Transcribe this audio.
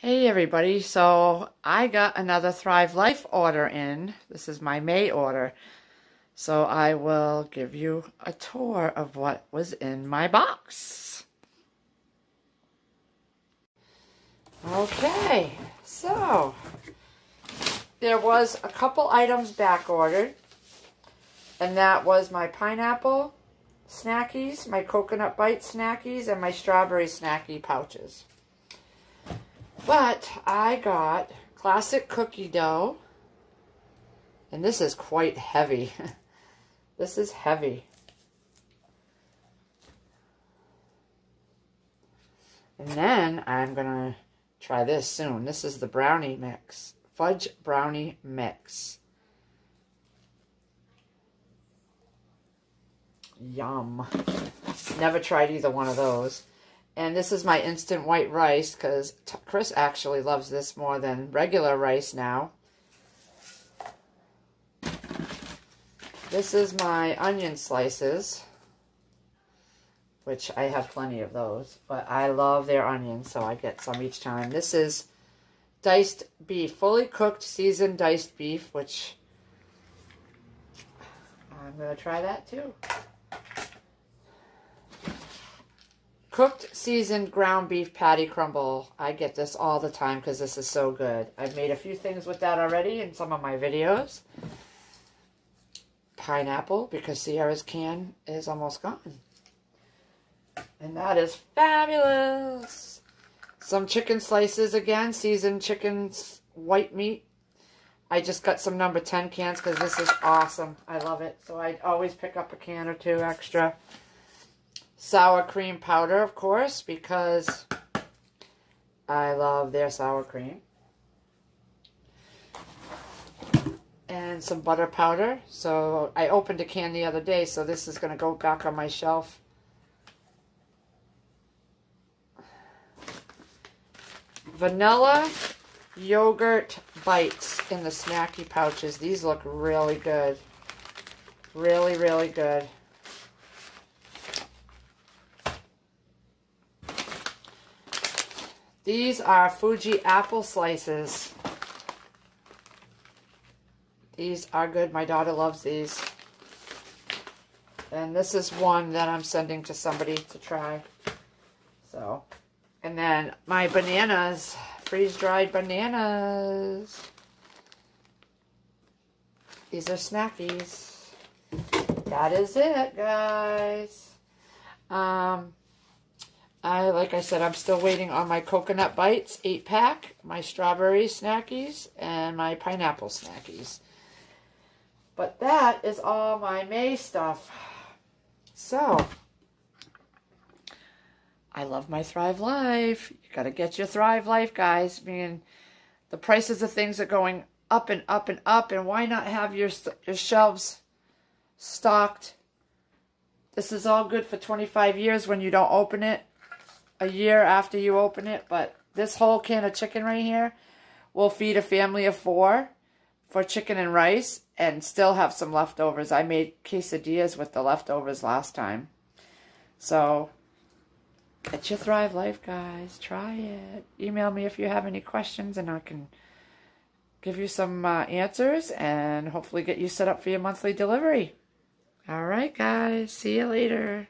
Hey everybody, so I got another Thrive Life order in. This is my May order. So I will give you a tour of what was in my box. Okay, so there was a couple items back ordered. And that was my pineapple snackies, my coconut bite snackies, and my strawberry snacky pouches. But I got classic cookie dough. And this is quite heavy. this is heavy. And then I'm going to try this soon. This is the brownie mix. Fudge brownie mix. Yum. Never tried either one of those. And this is my instant white rice because Chris actually loves this more than regular rice now. This is my onion slices, which I have plenty of those, but I love their onions, so I get some each time. This is diced beef, fully cooked seasoned diced beef, which I'm going to try that too. Cooked seasoned ground beef patty crumble. I get this all the time because this is so good. I've made a few things with that already in some of my videos. Pineapple because Sierra's can is almost gone. And that is fabulous. Some chicken slices again. Seasoned chicken white meat. I just got some number 10 cans because this is awesome. I love it. So I always pick up a can or two extra sour cream powder, of course, because I love their sour cream. And some butter powder. So I opened a can the other day, so this is going to go back on my shelf. Vanilla yogurt bites in the snacky pouches. These look really good. Really, really good. These are Fuji apple slices. These are good. My daughter loves these. And this is one that I'm sending to somebody to try. So, and then my bananas, freeze-dried bananas. These are snackies. That is it, guys. Um, like I said, I'm still waiting on my coconut bites, 8-pack, my strawberry snackies, and my pineapple snackies. But that is all my May stuff. So, I love my Thrive Life. You got to get your Thrive Life, guys. I mean, the prices of things are going up and up and up, and why not have your, your shelves stocked? This is all good for 25 years when you don't open it a year after you open it, but this whole can of chicken right here will feed a family of four for chicken and rice and still have some leftovers. I made quesadillas with the leftovers last time. So, get your Thrive Life, guys. Try it. Email me if you have any questions and I can give you some uh, answers and hopefully get you set up for your monthly delivery. All right, guys. See you later.